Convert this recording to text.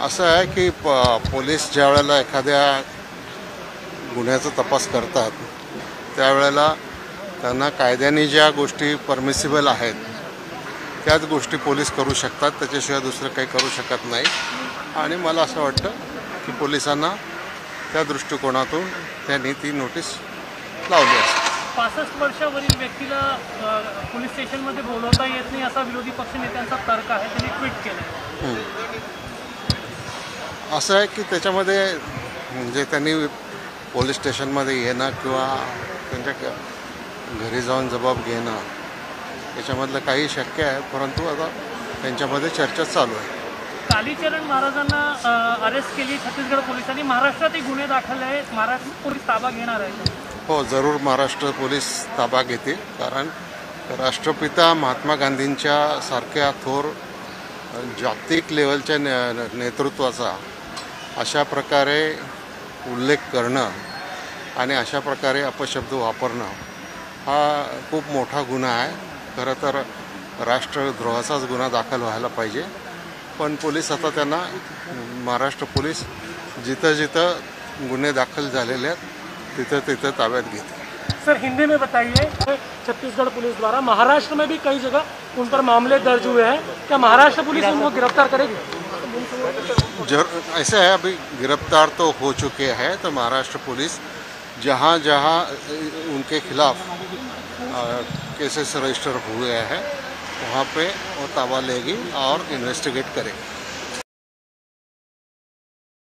असं आहे की प पोलीस ज्या वेळेला एखाद्या गुन्ह्याचा तपास करतात त्यावेळेला त्यांना कायद्याने ज्या गोष्टी परमिसिबल आहेत त्याच गोष्टी पोलीस करू शकतात त्याच्याशिवाय दुसरं काही करू शकत नाही. आणि मला असं वाटतं की पोलिसांना त्या दृष्टिकोनातून त्यांनी ती नोटीस लावली असते पासष्ट वर्षावरील व्यक्तीला पोलीस स्टेशनमध्ये बोलवता येत नाही असा विरोधी पक्षनेत्यांचा तर्क आहे त्यांनी ट्विट केलं असं आहे की त्याच्यामध्ये म्हणजे त्यांनी पोलीस स्टेशनमध्ये येणं किंवा त्यांच्या घरी जाऊन जबाब घेणं याच्यामधलं काही शक्य आहे परंतु आता त्यांच्यामध्ये चर्चा चालू आहे. कालीचरण महाराजांना अरेस्ट केली छत्तीसगड पोलिसांनी. महाराष्ट्रातही गुन्हे दाखल आहेत महाराष्ट्र पोलीस ताबा घेणार आहेत हो जरूर महाराष्ट्र पोलीस ताबा घेतील कारण राष्ट्रपिता महात्मा गांधींच्या सारख्या थोर जागतिक लेवलच्या ने नेतृत्वाचा अशा प्रकारे उल्लेख करणं आणि अशा प्रकारे अपशब्द वापरणं हा खूप मोठा गुन्हा आहे. खरं तर राष्ट्रद्रोहाचाच गुन्हा दाखल व्हायला पाहिजे. पण पोलीस आता त्यांना महाराष्ट्र पोलीस जिथं जिथं गुन्हे दाखल झालेले आहेत तिथं तिथं ताब्यात घेतील. सर हिंदी में बताइए छत्तीसगढ़ पुलिस द्वारा महाराष्ट्र में भी कई जगह उन पर मामले दर्ज हुए हैं। क्या महाराष्ट्र पुलिस उनको गिरफ्तार करेगी? जर ऐसा है, अभी गिरफ़्तार तो हो चुके हैं तो महाराष्ट्र पुलिस जहाँ जहाँ उनके खिलाफ केसेस रजिस्टर हुए हैं, वहाँ पे वो ताबा लेगी और इन्वेस्टिगेट करेगी।